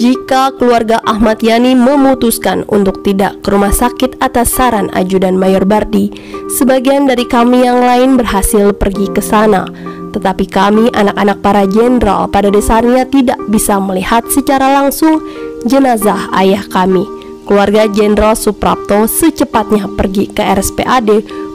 jika keluarga Ahmad Yani memutuskan untuk tidak ke rumah sakit atas saran ajudan Mayor Bardi, sebagian dari kami yang lain berhasil pergi ke sana. Tetapi kami, anak-anak para jenderal pada dasarnya tidak bisa melihat secara langsung jenazah ayah kami. Keluarga Jenderal Suprapto secepatnya pergi ke RSPAD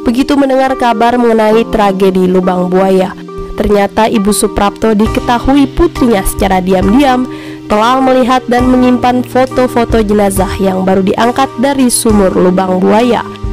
begitu mendengar kabar mengenai tragedi lubang buaya. Ternyata Ibu Suprapto diketahui putrinya secara diam-diam telah melihat dan menyimpan foto-foto jenazah yang baru diangkat dari sumur lubang buaya.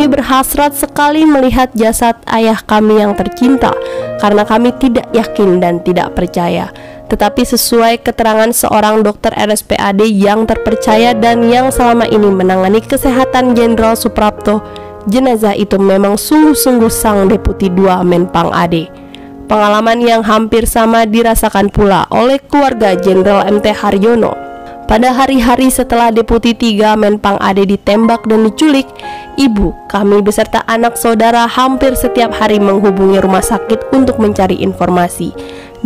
Kami berhasrat sekali melihat jasad ayah kami yang tercinta karena kami tidak yakin dan tidak percaya. Tetapi sesuai keterangan seorang dokter RSPAD yang terpercaya dan yang selama ini menangani kesehatan Jenderal Suprapto, jenazah itu memang sungguh-sungguh sang Deputi 2 Menpang AD. Pengalaman yang hampir sama dirasakan pula oleh keluarga Jenderal MT Haryono pada hari-hari setelah Deputi 3 Menpang Ade ditembak dan diculik, ibu, kami beserta anak saudara hampir setiap hari menghubungi rumah sakit untuk mencari informasi.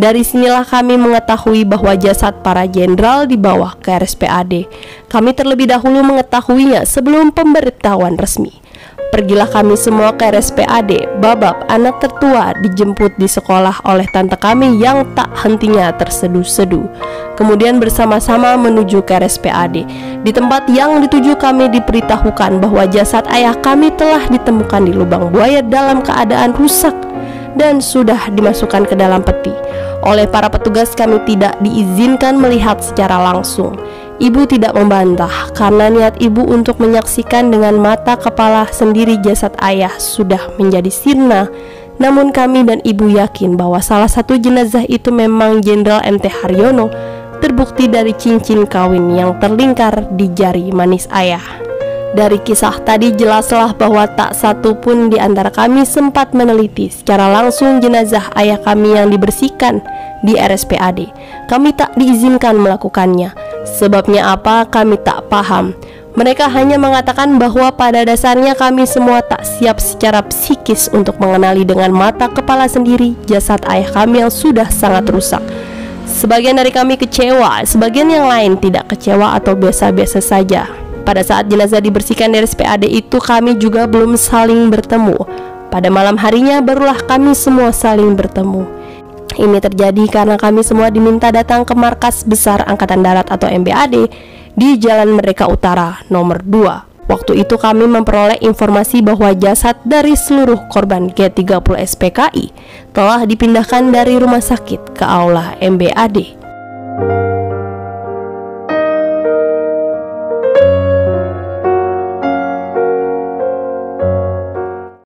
Dari sinilah kami mengetahui bahwa jasad para jenderal dibawa ke RSPAD. Kami terlebih dahulu mengetahuinya sebelum pemberitahuan resmi. Pergilah kami semua ke RSPAD. Babab, anak tertua, dijemput di sekolah oleh tante kami yang tak hentinya terseduh-seduh. Kemudian bersama-sama menuju ke RSPAD. Di tempat yang dituju kami diberitahukan bahwa jasad ayah kami telah ditemukan di lubang buaya dalam keadaan rusak dan sudah dimasukkan ke dalam peti. Oleh para petugas kami tidak diizinkan melihat secara langsung. Ibu tidak membantah karena niat ibu untuk menyaksikan dengan mata kepala sendiri jasad ayah sudah menjadi sirna. Namun kami dan ibu yakin bahwa salah satu jenazah itu memang Jenderal MT Haryono terbukti dari cincin kawin yang terlingkar di jari manis ayah. Dari kisah tadi jelaslah bahwa tak satu pun di antara kami sempat meneliti secara langsung jenazah ayah kami yang dibersihkan di RSPAD. Kami tak diizinkan melakukannya Sebabnya apa kami tak paham mereka hanya mengatakan bahwa pada dasarnya kami semua tak siap secara psikis untuk mengenali dengan mata kepala sendiri jasad ayah kami yang sudah sangat rusak. Sebagian dari kami kecewa, sebagian yang lain tidak kecewa atau biasa-biasa saja. Pada saat jenazah dibersihkan dari SPAD itu kami juga belum saling bertemu. Pada malam harinya barulah kami semua saling bertemu. Ini terjadi karena kami semua diminta datang ke markas besar Angkatan Darat atau MBAD di Jalan Merdeka Utara nomor 2. Waktu itu kami memperoleh informasi bahwa jasad dari seluruh korban G30 SPKI telah dipindahkan dari rumah sakit ke aula MBAD.